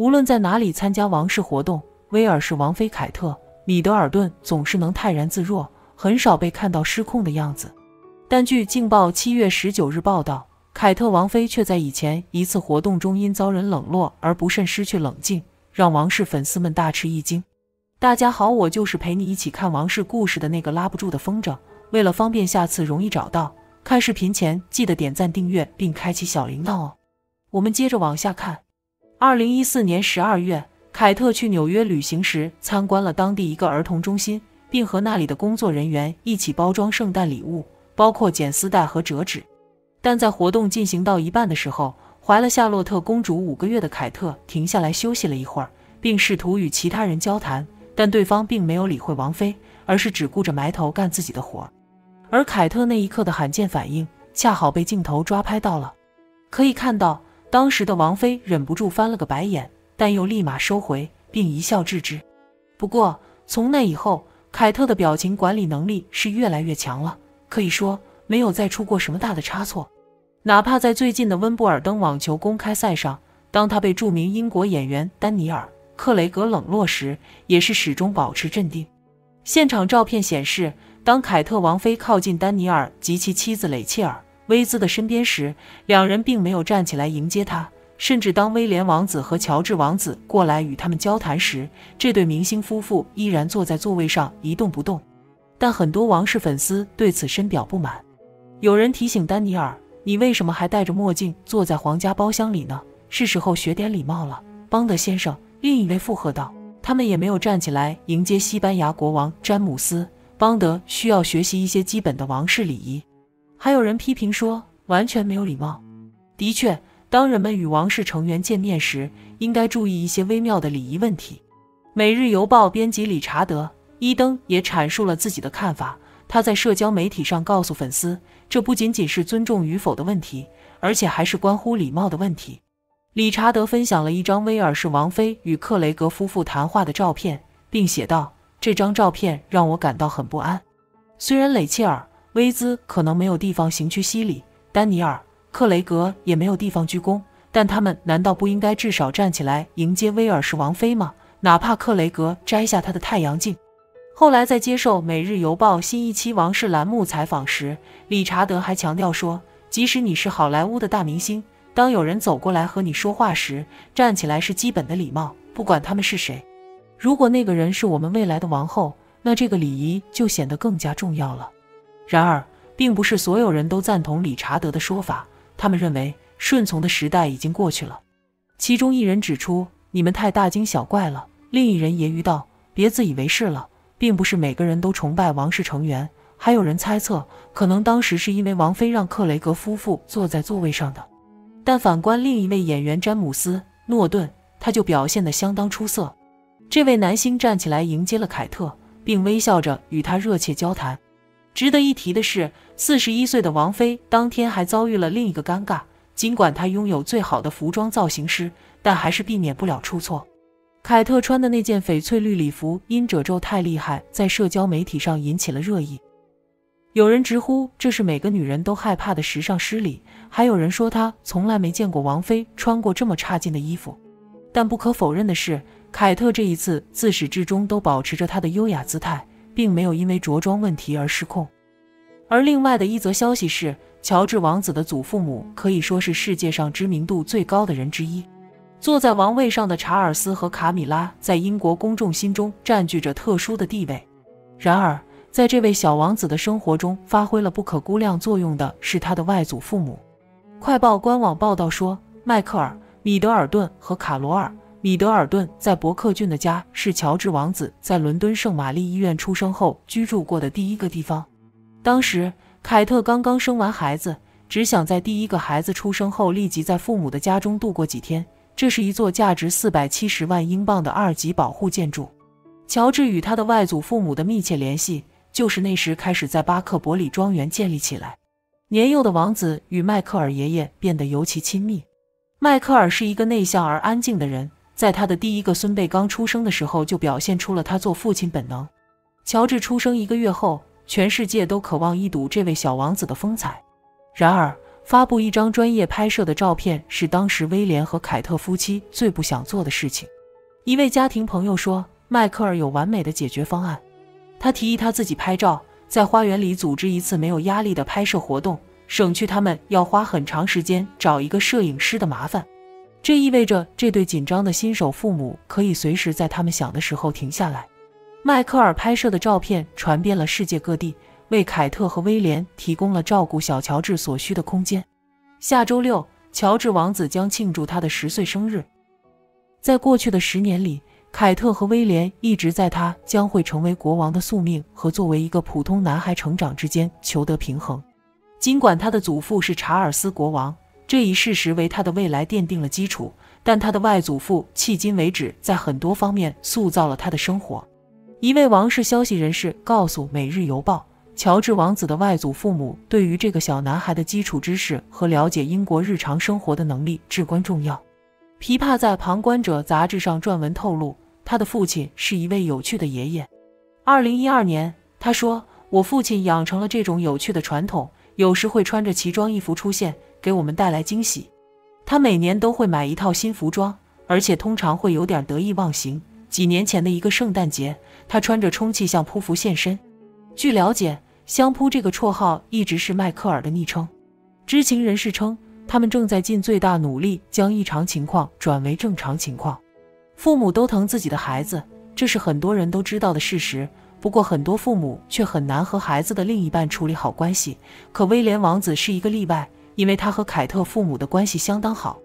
无论在哪里参加王室活动，威尔士王妃凯特·米德尔顿总是能泰然自若，很少被看到失控的样子。但据《镜报》七月十九日报道，凯特王妃却在以前一次活动中因遭人冷落而不慎失去冷静，让王室粉丝们大吃一惊。大家好，我就是陪你一起看王室故事的那个拉不住的风筝。为了方便下次容易找到，看视频前记得点赞、订阅并开启小铃铛哦。我们接着往下看。二零一四年十二月，凯特去纽约旅行时，参观了当地一个儿童中心，并和那里的工作人员一起包装圣诞礼物，包括剪丝带和折纸。但在活动进行到一半的时候，怀了夏洛特公主五个月的凯特停下来休息了一会儿，并试图与其他人交谈，但对方并没有理会王妃，而是只顾着埋头干自己的活。而凯特那一刻的罕见反应，恰好被镜头抓拍到了。可以看到，当时的王妃忍不住翻了个白眼，但又立马收回，并一笑置之。不过，从那以后，凯特的表情管理能力是越来越强了，可以说没有再出过什么大的差错。哪怕在最近的温布尔登网球公开赛上，当他被著名英国演员丹尼尔·克雷格冷落时，也是始终保持镇定。现场照片显示。当凯特王妃靠近丹尼尔及其妻子蕾切尔·威兹的身边时，两人并没有站起来迎接他。甚至当威廉王子和乔治王子过来与他们交谈时，这对明星夫妇依然坐在座位上一动不动。但很多王室粉丝对此深表不满。有人提醒丹尼尔：“你为什么还戴着墨镜坐在皇家包厢里呢？是时候学点礼貌了。”邦德先生，另一位附和道：“他们也没有站起来迎接西班牙国王詹姆斯。”邦德需要学习一些基本的王室礼仪。还有人批评说完全没有礼貌。的确，当人们与王室成员见面时，应该注意一些微妙的礼仪问题。《每日邮报》编辑理查德·伊登也阐述了自己的看法。他在社交媒体上告诉粉丝，这不仅仅是尊重与否的问题，而且还是关乎礼貌的问题。理查德分享了一张威尔士王妃与克雷格夫妇谈话的照片，并写道。这张照片让我感到很不安。虽然蕾切尔·威兹可能没有地方行去西礼，丹尼尔·克雷格也没有地方鞠躬，但他们难道不应该至少站起来迎接威尔士王妃吗？哪怕克雷格摘下他的太阳镜。后来在接受《每日邮报》新一期王室栏目采访时，理查德还强调说，即使你是好莱坞的大明星，当有人走过来和你说话时，站起来是基本的礼貌，不管他们是谁。如果那个人是我们未来的王后，那这个礼仪就显得更加重要了。然而，并不是所有人都赞同理查德的说法，他们认为顺从的时代已经过去了。其中一人指出：“你们太大惊小怪了。”另一人揶揄道：“别自以为是了，并不是每个人都崇拜王室成员。”还有人猜测，可能当时是因为王妃让克雷格夫妇坐在座位上的。但反观另一位演员詹姆斯·诺顿，他就表现得相当出色。这位男星站起来迎接了凯特，并微笑着与他热切交谈。值得一提的是，四十一岁的王菲当天还遭遇了另一个尴尬。尽管她拥有最好的服装造型师，但还是避免不了出错。凯特穿的那件翡翠绿礼服因褶皱太厉害，在社交媒体上引起了热议。有人直呼这是每个女人都害怕的时尚失礼，还有人说她从来没见过王菲穿过这么差劲的衣服。但不可否认的是。凯特这一次自始至终都保持着她的优雅姿态，并没有因为着装问题而失控。而另外的一则消息是，乔治王子的祖父母可以说是世界上知名度最高的人之一。坐在王位上的查尔斯和卡米拉在英国公众心中占据着特殊的地位。然而，在这位小王子的生活中发挥了不可估量作用的是他的外祖父母。快报官网报道说，迈克尔·米德尔顿和卡罗尔。米德尔顿在伯克郡的家是乔治王子在伦敦圣玛丽医院出生后居住过的第一个地方。当时凯特刚刚生完孩子，只想在第一个孩子出生后立即在父母的家中度过几天。这是一座价值四百七十万英镑的二级保护建筑。乔治与他的外祖父母的密切联系，就是那时开始在巴克伯里庄园建立起来。年幼的王子与迈克尔爷爷变得尤其亲密。迈克尔是一个内向而安静的人。在他的第一个孙辈刚出生的时候，就表现出了他做父亲本能。乔治出生一个月后，全世界都渴望一睹这位小王子的风采。然而，发布一张专业拍摄的照片是当时威廉和凯特夫妻最不想做的事情。一位家庭朋友说，迈克尔有完美的解决方案。他提议他自己拍照，在花园里组织一次没有压力的拍摄活动，省去他们要花很长时间找一个摄影师的麻烦。这意味着这对紧张的新手父母可以随时在他们想的时候停下来。迈克尔拍摄的照片传遍了世界各地。为凯特和威廉提供了照顾小乔治所需的空间。下周六，乔治王子将庆祝他的十岁生日。在过去的十年里，凯特和威廉一直在他将会成为国王的宿命和作为一个普通男孩成长之间求得平衡。尽管他的祖父是查尔斯国王，这一事实为他的未来奠定了基础，但他的外祖父迄今为止在很多方面塑造了他的生活。一位王室消息人士告诉《每日邮报》。乔治王子的外祖父母对于这个小男孩的基础知识和了解英国日常生活的能力至关重要。皮帕在《旁观者》杂志上撰文透露，他的父亲是一位有趣的爷爷。二零一二年，他说：“我父亲养成了这种有趣的传统，有时会穿着奇装异服出现，给我们带来惊喜。他每年都会买一套新服装，而且通常会有点得意忘形。几年前的一个圣诞节，他穿着充气像扑服现身。据了解。”香扑这个绰号一直是迈克尔的昵称。知情人士称，他们正在尽最大努力将异常情况转为正常情况。父母都疼自己的孩子，这是很多人都知道的事实。不过，很多父母却很难和孩子的另一半处理好关系。可威廉王子是一个例外，因为他和凯特父母的关系相当好。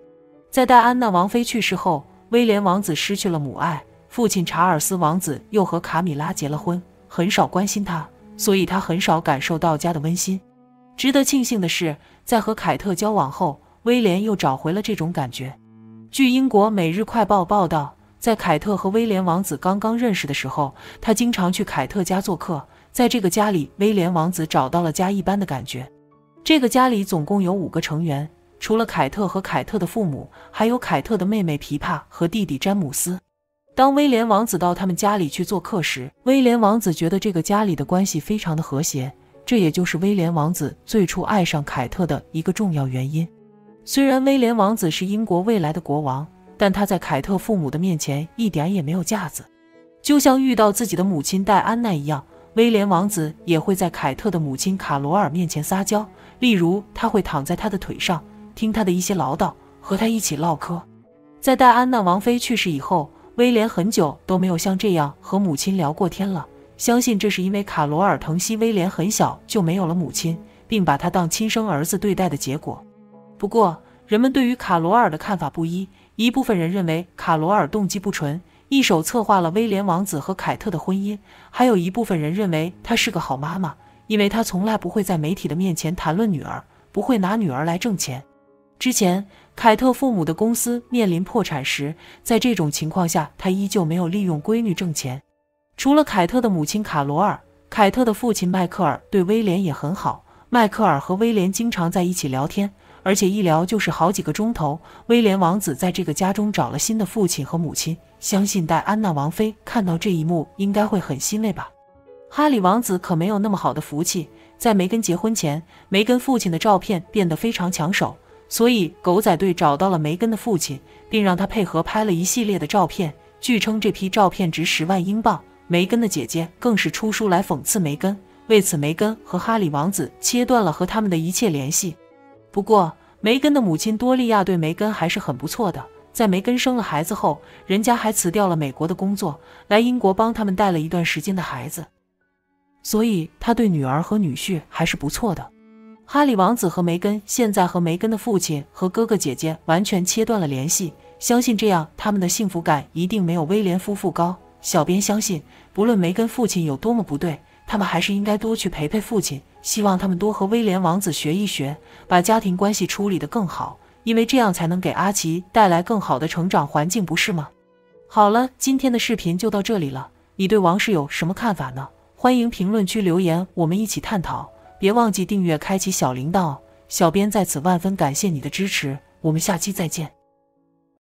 在戴安娜王妃去世后，威廉王子失去了母爱，父亲查尔斯王子又和卡米拉结了婚，很少关心他。所以他很少感受到家的温馨。值得庆幸的是，在和凯特交往后，威廉又找回了这种感觉。据英国《每日快报》报道，在凯特和威廉王子刚刚认识的时候，他经常去凯特家做客。在这个家里，威廉王子找到了家一般的感觉。这个家里总共有五个成员，除了凯特和凯特的父母，还有凯特的妹妹琵琶和弟弟詹姆斯。当威廉王子到他们家里去做客时，威廉王子觉得这个家里的关系非常的和谐，这也就是威廉王子最初爱上凯特的一个重要原因。虽然威廉王子是英国未来的国王，但他在凯特父母的面前一点也没有架子，就像遇到自己的母亲戴安娜一样，威廉王子也会在凯特的母亲卡罗尔面前撒娇，例如他会躺在她的腿上，听她的一些唠叨，和她一起唠嗑。在戴安娜王妃去世以后。威廉很久都没有像这样和母亲聊过天了，相信这是因为卡罗尔疼惜威廉很小就没有了母亲，并把他当亲生儿子对待的结果。不过，人们对于卡罗尔的看法不一，一部分人认为卡罗尔动机不纯，一手策划了威廉王子和凯特的婚姻；还有一部分人认为她是个好妈妈，因为他从来不会在媒体的面前谈论女儿，不会拿女儿来挣钱。之前。凯特父母的公司面临破产时，在这种情况下，他依旧没有利用闺女挣钱。除了凯特的母亲卡罗尔，凯特的父亲迈克尔对威廉也很好。迈克尔和威廉经常在一起聊天，而且一聊就是好几个钟头。威廉王子在这个家中找了新的父亲和母亲，相信戴安娜王妃看到这一幕应该会很欣慰吧。哈里王子可没有那么好的福气，在梅根结婚前，梅根父亲的照片变得非常抢手。所以，狗仔队找到了梅根的父亲，并让他配合拍了一系列的照片。据称，这批照片值十万英镑。梅根的姐姐更是出书来讽刺梅根。为此，梅根和哈里王子切断了和他们的一切联系。不过，梅根的母亲多利亚对梅根还是很不错的。在梅根生了孩子后，人家还辞掉了美国的工作，来英国帮他们带了一段时间的孩子。所以，他对女儿和女婿还是不错的。哈里王子和梅根现在和梅根的父亲和哥哥姐姐完全切断了联系，相信这样他们的幸福感一定没有威廉夫妇高。小编相信，不论梅根父亲有多么不对，他们还是应该多去陪陪父亲，希望他们多和威廉王子学一学，把家庭关系处理得更好，因为这样才能给阿奇带来更好的成长环境，不是吗？好了，今天的视频就到这里了，你对王室有什么看法呢？欢迎评论区留言，我们一起探讨。别忘记订阅，开启小铃铛！小编在此万分感谢你的支持，我们下期再见。